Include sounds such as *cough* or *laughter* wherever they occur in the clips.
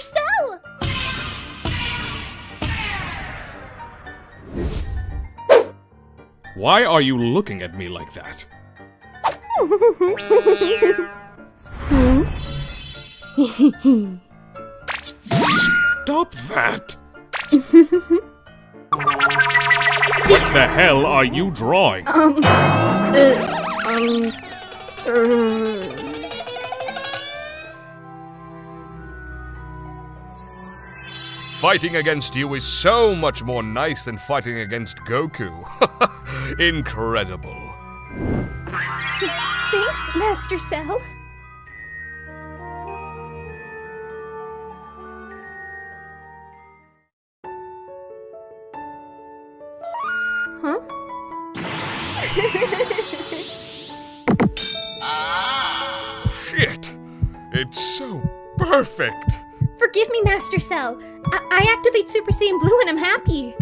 cell! Why are you looking at me like that? Stop that! what the hell are you drawing? Um, uh, um, uh. Fighting against you is so much more nice than fighting against Goku. *laughs* Incredible. Thanks, Master Cell. Huh? *laughs* Shit! It's so perfect! Forgive me, Master Cell. I, I activate Super Saiyan Blue and I'm happy.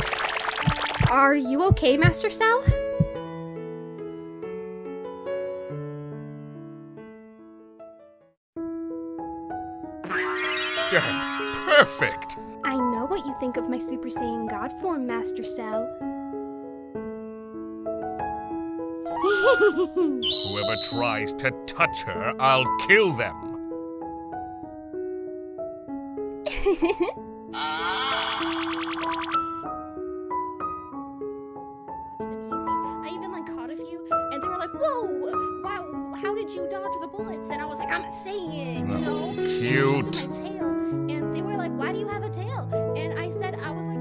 Are you okay, Master Cell? Perfect! I know what you think of my Super Saiyan God form, Master Cell. *laughs* Whoever tries to touch her, I'll kill them. I even like caught a few, and they were like, "Whoa, wow, how did you dodge the bullets?" And I was like, "I'm a Saiyan, you know." And I showed them Cute. my tail, and they were like, "Why do you have a tail?" And I said, "I was like."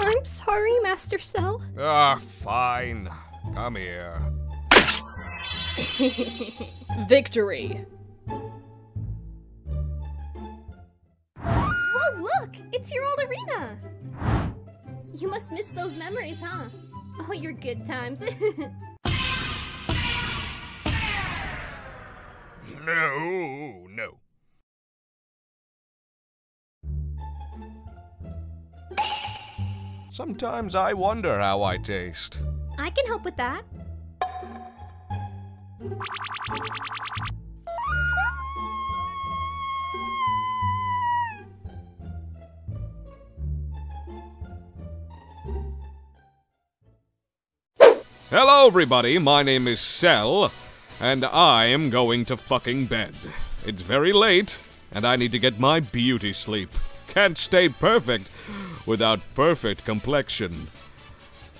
I'm sorry, Master Cell. Ah, fine. Come here. *laughs* Victory. Whoa, look! It's your old arena! You must miss those memories, huh? Oh, your good times. *laughs* No, no. Sometimes I wonder how I taste. I can help with that. Hello, everybody. My name is Cell, and I'm going to fucking bed. It's very late, and I need to get my beauty sleep. Can't stay perfect without perfect complexion.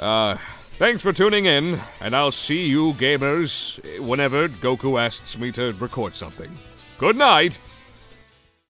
Uh, thanks for tuning in, and I'll see you gamers whenever Goku asks me to record something. Good night.